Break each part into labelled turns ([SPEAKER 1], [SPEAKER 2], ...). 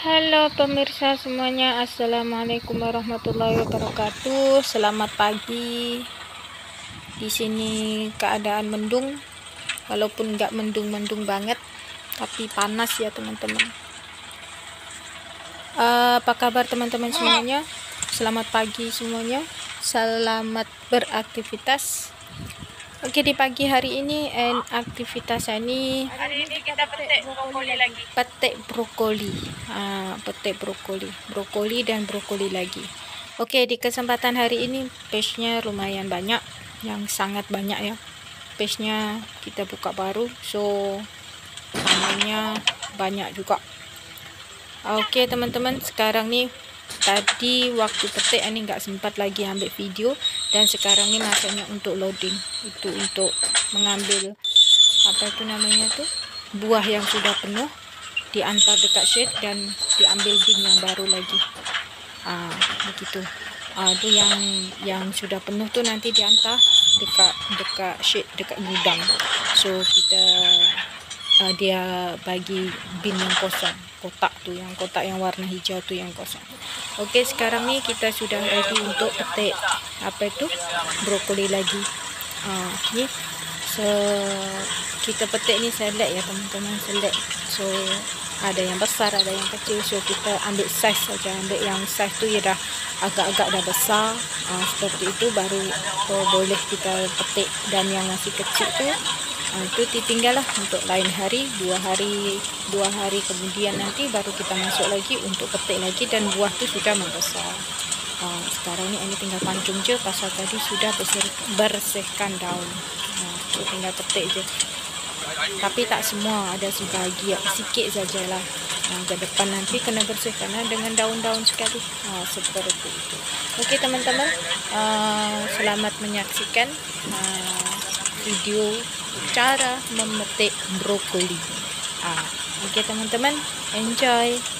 [SPEAKER 1] Halo pemirsa semuanya Assalamualaikum warahmatullahi wabarakatuh. Selamat pagi. Di sini keadaan mendung Walaupun nggak mendung-mendung banget Tapi panas ya teman-teman. Uh, Apa kabar teman-teman semuanya? Selamat pagi semuanya. Selamat beraktivitas Oke di pagi hari ini and aktivitas ini
[SPEAKER 2] hari ini kita petik brokoli lagi.
[SPEAKER 1] Petik brokoli. Ah, petik brokoli. Brokoli dan brokoli lagi. Oke, di kesempatan hari ini page-nya lumayan banyak, yang sangat banyak ya. Page-nya kita buka baru, so panennya banyak juga. Oke, teman-teman, sekarang nih tadi waktu petik ini nggak sempat lagi ambil video dan sekarang ini masanya untuk loading. Itu untuk mengambil apa itu namanya tuh buah yang sudah penuh diantar dekat shade dan diambil bin yang baru lagi. Ah begitu. Ah, yang yang sudah penuh tuh nanti diantar dekat dekat shade dekat gudang. So kita uh, dia bagi bin yang kosong kotak tuh yang kotak yang warna hijau tuh yang kosong. Oke sekarang nih kita sudah ready untuk petik apa itu brokoli lagi. Uh, ini so kita petik ini selek ya teman-teman selek so ada yang besar ada yang kecil. So kita ambil size saja. Ambil yang size tuh ya dah agak-agak dah besar. Uh, seperti itu baru uh, boleh kita petik. Dan yang masih kecil tuh nah, itu ditinggallah untuk lain hari dua hari dua hari kemudian nanti baru kita masuk lagi untuk petik lagi dan buah itu sudah membesar. Nah, sekarang ini ini tinggal pancung je pasal tadi sudah bersih, bersihkan daun. Nah, itu tinggal petik je. Tapi tak semua ada sebagian sedikit sajalah. Nah, ke depan nanti kena bersih karena dengan daun-daun sekali. Nah, seperti itu. Oke teman-teman. Uh, selamat menyaksikan uh, video cara memetik brokoli. Ah, oke okay, teman-teman, enjoy.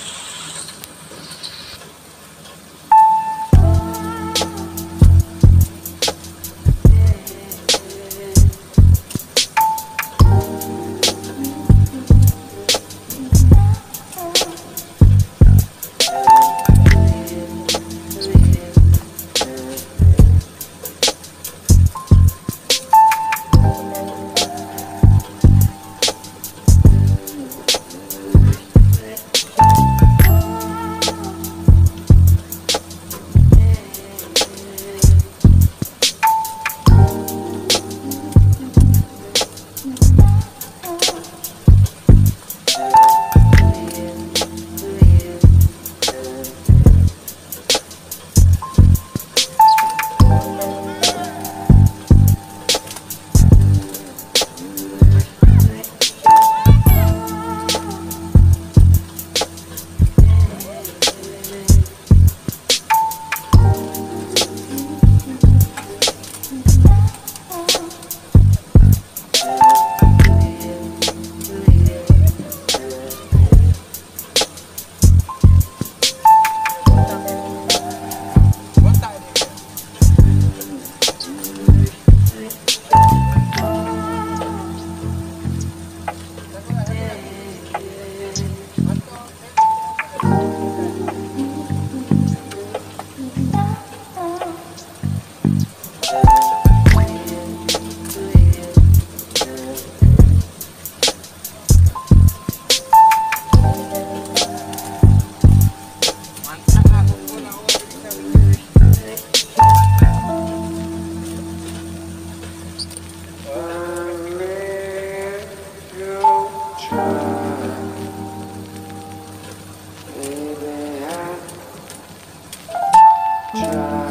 [SPEAKER 1] try.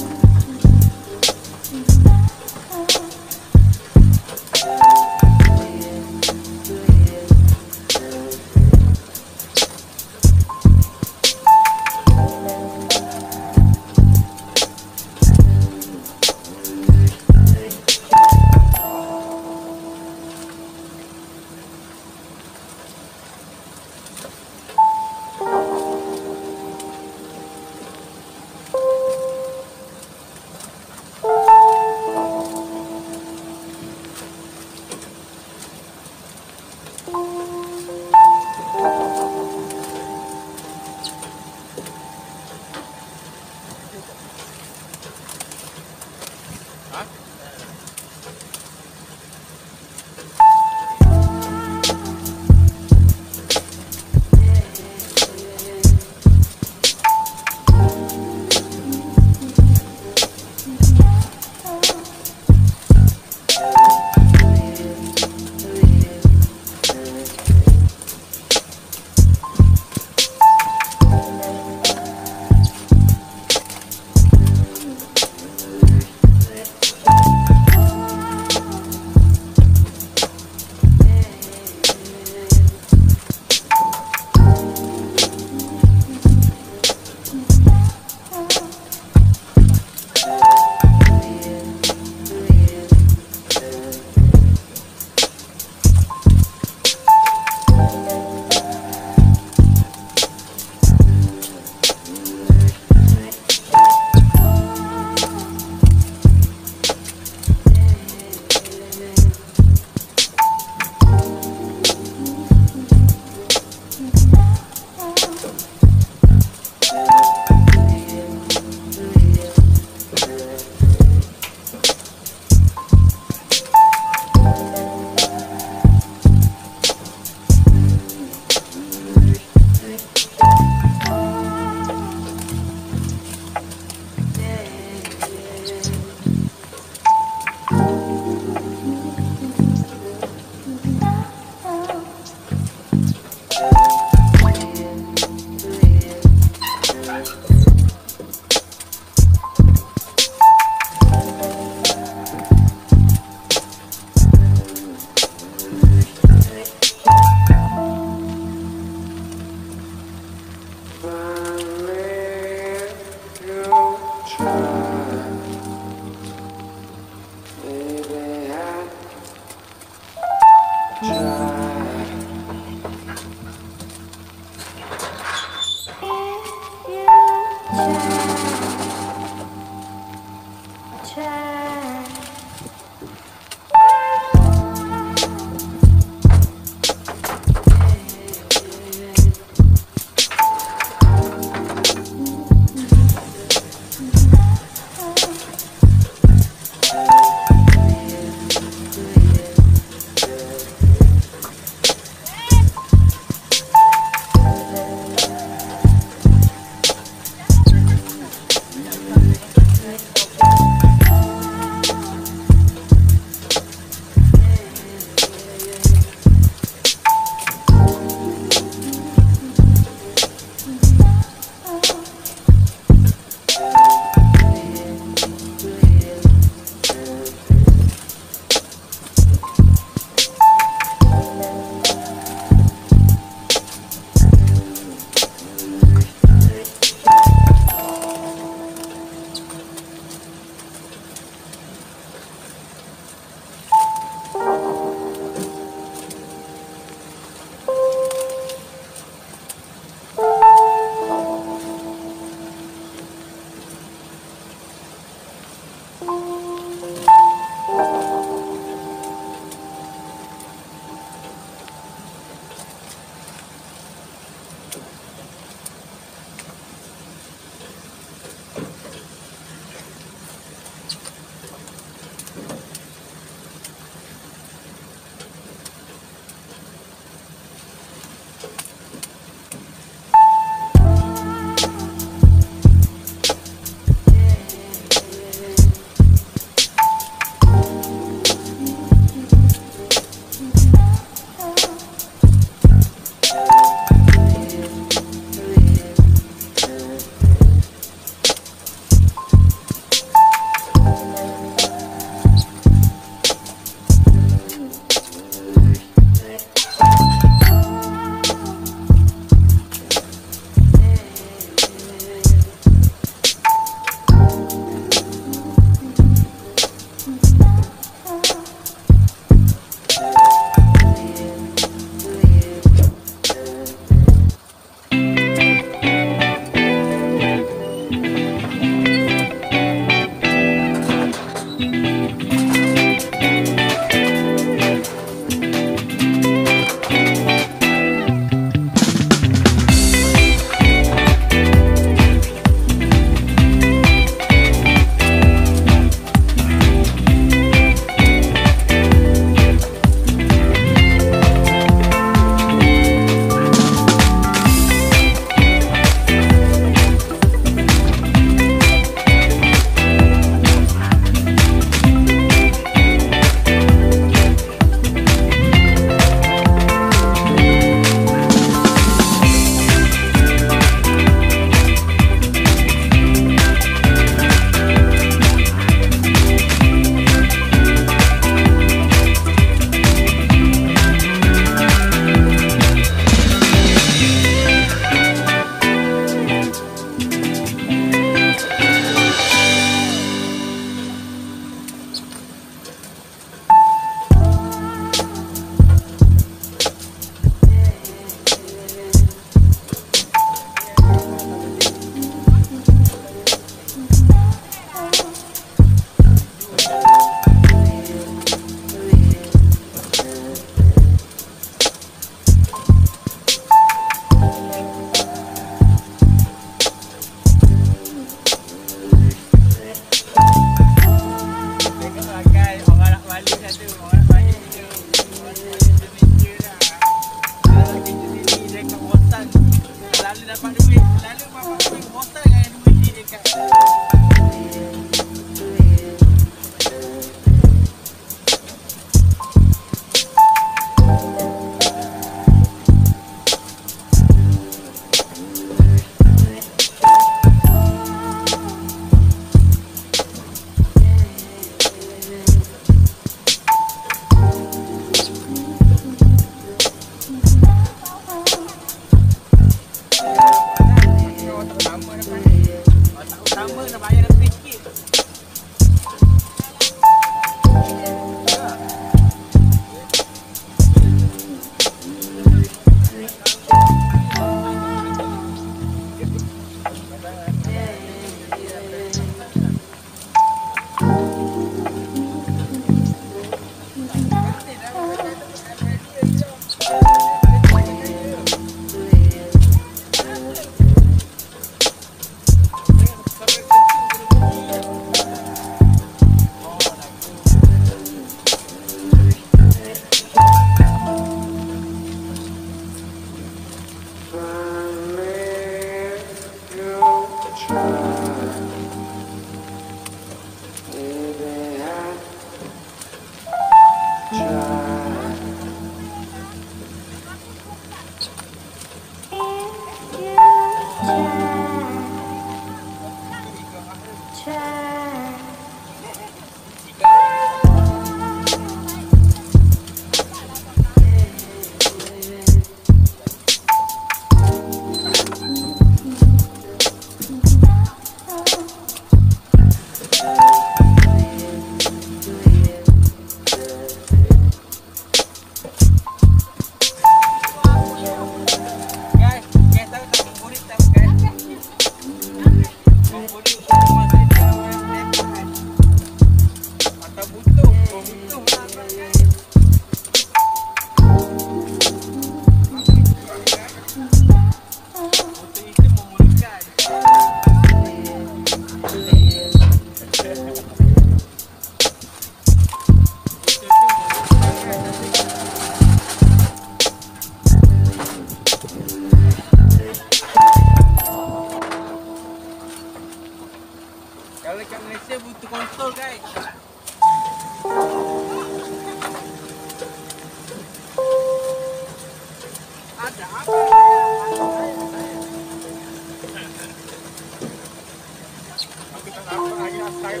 [SPEAKER 3] Kena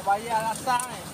[SPEAKER 3] bayar rasa ni.